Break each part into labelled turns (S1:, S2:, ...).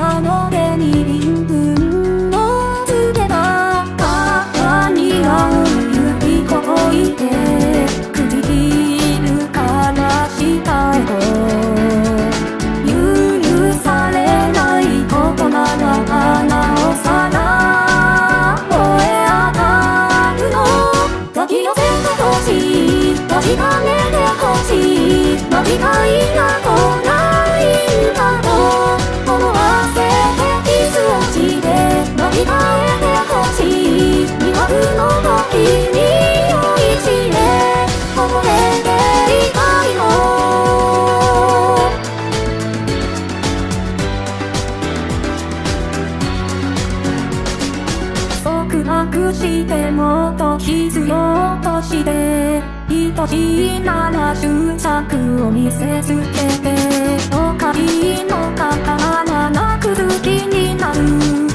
S1: たの目にえてほしい二拍の時に酔いしれ微笑んでいたいの束縛してもっと必要として愛しいな執着を見せつけておかしいのか変わらなく好きになる。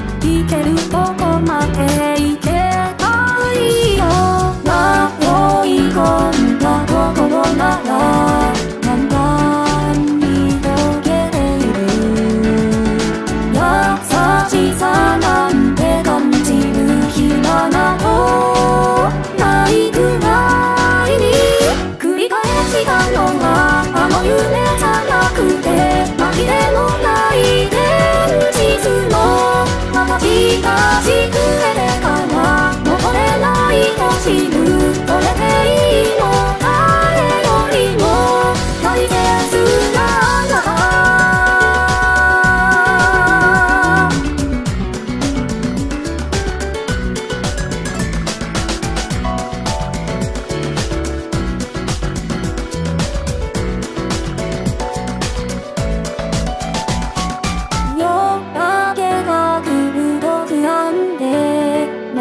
S1: はあの夢じゃなくて紛れもない現実の私がしくれてから戻れないと知るそれでいいの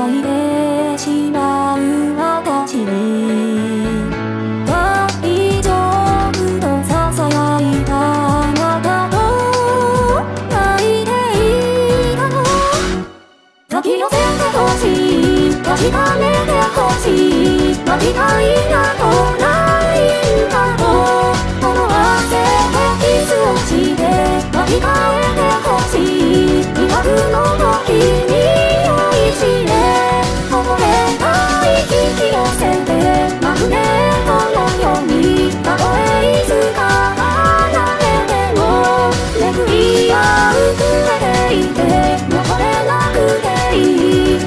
S1: で泣いてしまう私に。大丈夫。と囁いたあなたと泣いていたの抱き寄せてほしい確かめてほしい間違いなどないんだと Hey,